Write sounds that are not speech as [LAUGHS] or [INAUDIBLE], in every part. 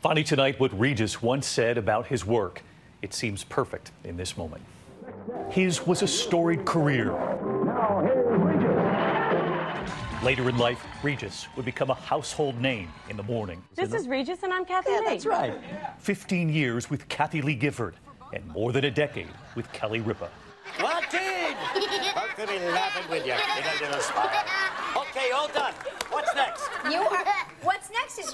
Finally tonight, what Regis once said about his work. It seems perfect in this moment. His was a storied career. Later in life, Regis would become a household name in the morning. This is Regis, and I'm Kathie Lee. That's right. 15 years with Kathie Lee Gifford and more than a decade with Kelly Ripa. Martin! How could be laughing with you in a little smile? Okay, all done. What's next? You are.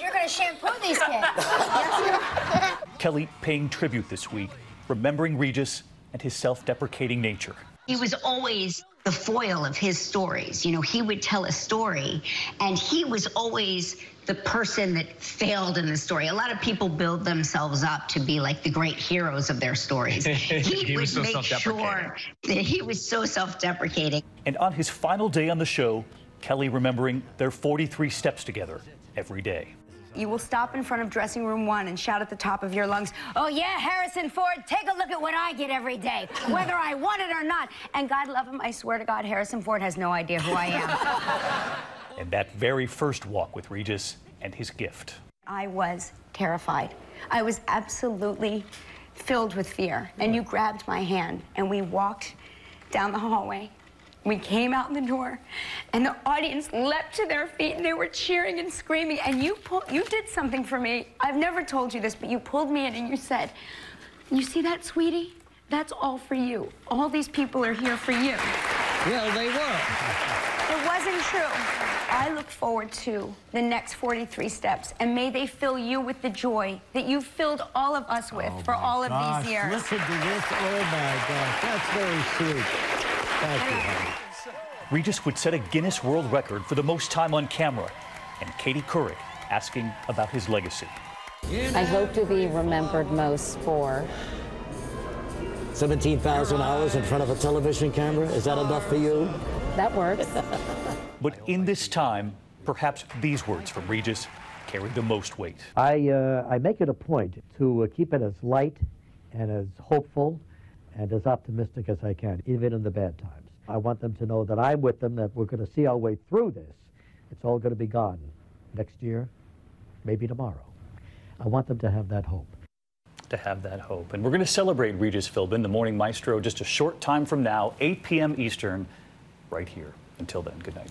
What's next is you're going to shampoo these kids. [LAUGHS] Kelly paying tribute this week, remembering Regis and his self deprecating nature. He was always the foil of his stories. You know, he would tell a story, and he was always the person that failed in the story. A lot of people build themselves up to be like the great heroes of their stories. [LAUGHS] He, He would was so make sure that he was so self-deprecating. And on his final day on the show, Kelly remembering their 43 steps together every day. You will stop in front of dressing room one and shout at the top of your lungs, oh, yeah, Harrison Ford, take a look at what I get every day, whether I want it or not. and God love him, I swear to God, Harrison Ford has no idea who I am. [LAUGHS] And that very first walk with Regis and his gift. I was terrified. I was absolutely filled with fear. And you grabbed my hand and we walked down the hallway. We came out in the door and the audience leapt to their feet and they were cheering and screaming. And you pulled, you did something for me. I've never told you this, but you pulled me in and you said, You see that, sweetie? That's all for you. All these people are here for you. Well, they were. It wasn't true. I look forward to the next 43 steps, and may they fill you with the joy that you filled all of us with oh for all of Gosh, these years. Listen to this. Oh my gosh, that's very sweet. Thank you. honey. Regis would set a Guinness World Record for the most time on camera. And Katie Couric asking about his legacy. I hope to be remembered most for 17,000 hours in front of a television camera. Is that enough for you? that works. [LAUGHS] But in this time, perhaps these words from Regis carried the most weight. I, uh, I make it a point to uh, keep it as light and as hopeful and as optimistic as I can, even in the bad times. I want them to know that I'm with them, that we're going to see our way through this. It's all going to be gone next year, maybe tomorrow. I want them to have that hope. to have that hope. And we're going to celebrate Regis Philbin, the Morning Maestro, just a short time from now, 8 p.m. Eastern, right here. Until then, good night.